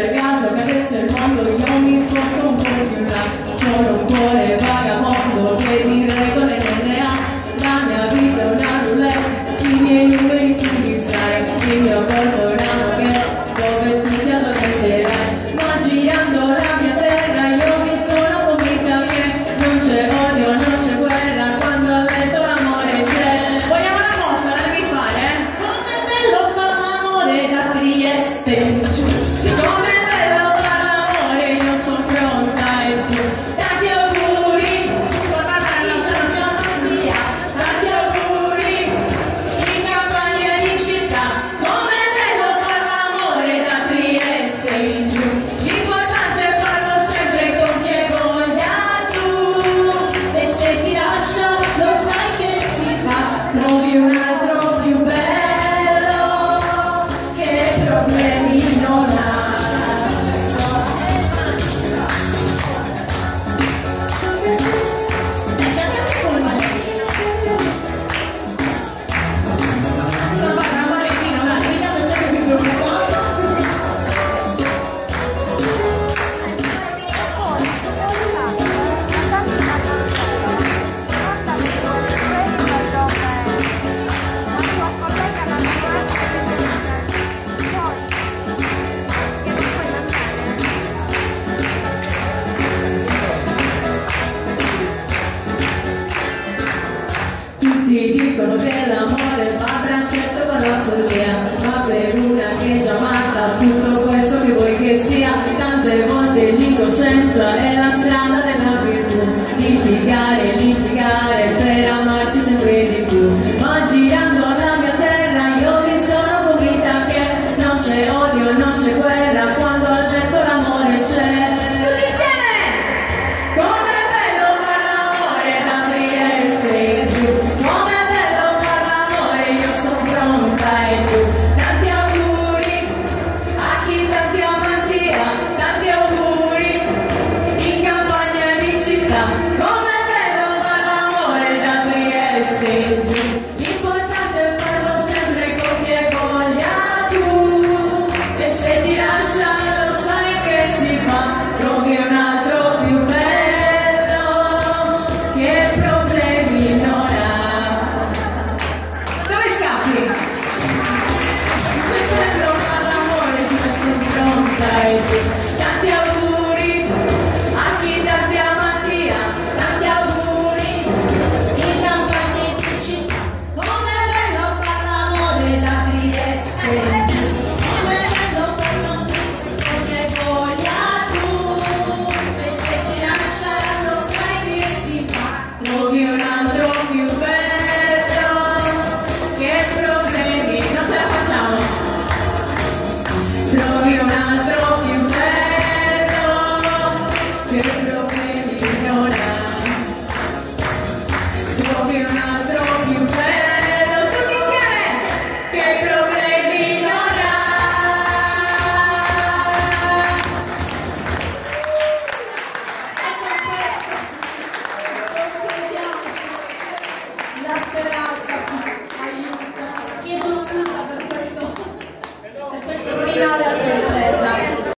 del caso che adesso il mondo di answer.